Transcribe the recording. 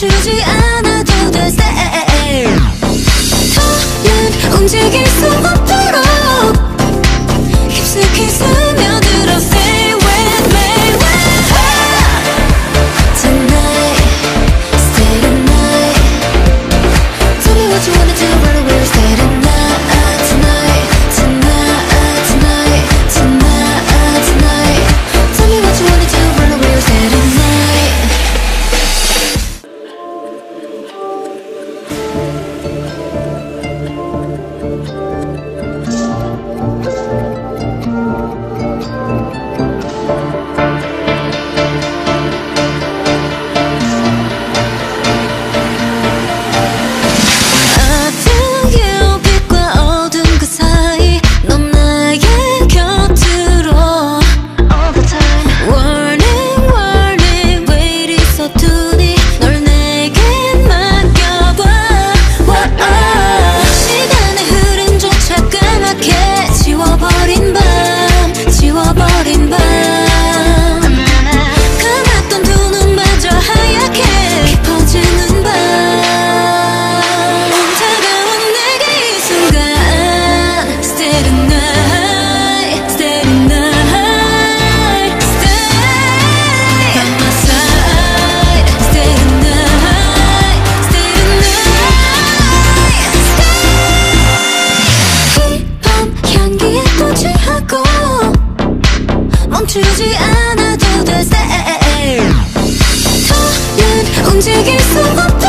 주지 않아도 돼 토연 움직일 수 없 움직일 수 없.